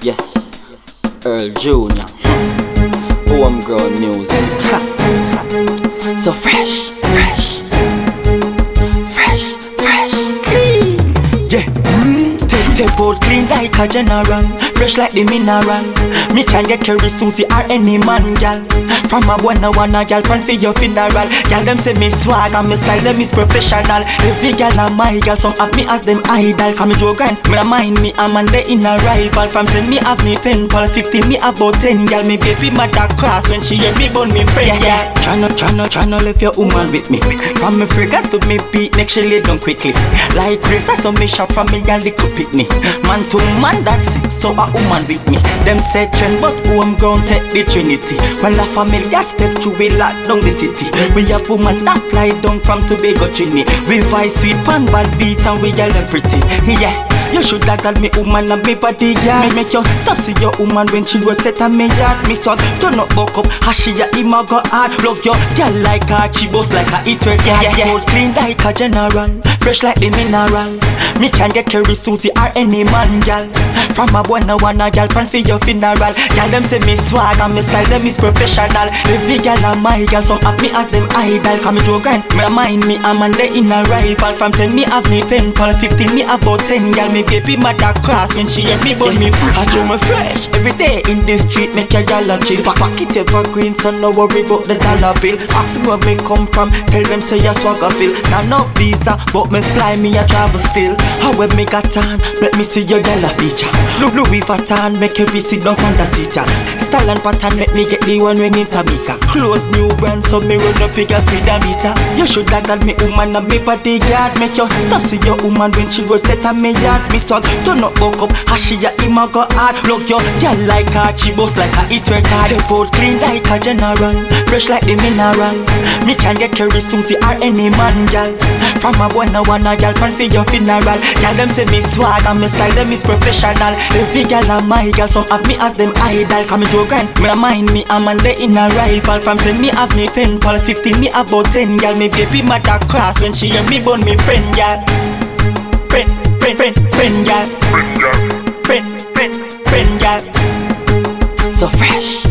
Yeah, Earl Jr. Homegrown oh, music. Ha, ha. So fresh, fresh, fresh, fresh, clean. Yeah, take take out clean like a general, fresh like the mineral. Me can get carry Susie or any man, gal. From a one a one a gal plan for your funeral. Gal them say me swag and me style them is professional. Every gal a my gal, some have me as them idol. Come me Joe Grant, me a mind me a man they in a rival. From say me have me pen pal 50 me about 10 gal. Me baby mother cross when she hear me bun me friend. Yeah. Channel channel channel if your woman with me. From me fragrance to me beat next she lay down quickly. Like Grace, that's so me shop from me could pick me. Man to man that's it, so a woman with me. Them say trend but homegrown set the trinity. When la familia step to we lock down the city. We have woman that fly down from Tobago Trini. We vice sweet pan bad beat and we yell pretty. Yeah. You should have got me woman and me body yeah. Me make you stop see your woman when she rotate and me yard Me swag turn up buck up how she a him a go hard Love your girl like she boss like a eat work yeah, yeah, yeah. clean like a general Fresh like the mineral Me can get carry Susie or any man gal From a one a one a gal plan for your funeral. Gal them say me swag and me style them is professional. Every gal a my gal some have me as them idol. Come me Joe Grant me a mind me a man they in a rival. From 10 me have me pen pal 15 me about 10 gal me baby mother cross when she hear me but me free I show me fresh every day in the street make your gal a chill. Pack it evergreen so no worry about the dollar bill. Ask me where me come from tell them say your swagger feel. Now no visa but me fly me a travel still. How when me got on let me see your gal a feature Look Louis Vuitton make you sit down on the seat. Style and pattern make me get the one when it's a Mika Close new brand so me run up figure speed a meter You should have got me woman and me bodyguard Make you stop see your woman when she rotate and me yard. Me swag turn up buck up how she a him go hard. Look your girl like her she boss like a eat record Take out clean like a general Fresh like the mineral. Me can get carry Susie or any man gal. From a one a one a gal plan for your funeral. Gal them say me swag and me style them is professional. Every gal a my gal some have me as them idol. Come me Joe Grant me a mind me a man they in a rival. From say me have me pen pal. 50 me about 10 gal. Me baby mother cross when she hear me bun me friend gal. Friend, friend, friend, friend gal. Friend, friend, friend, friend gal. So fresh